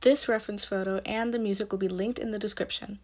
This reference photo and the music will be linked in the description.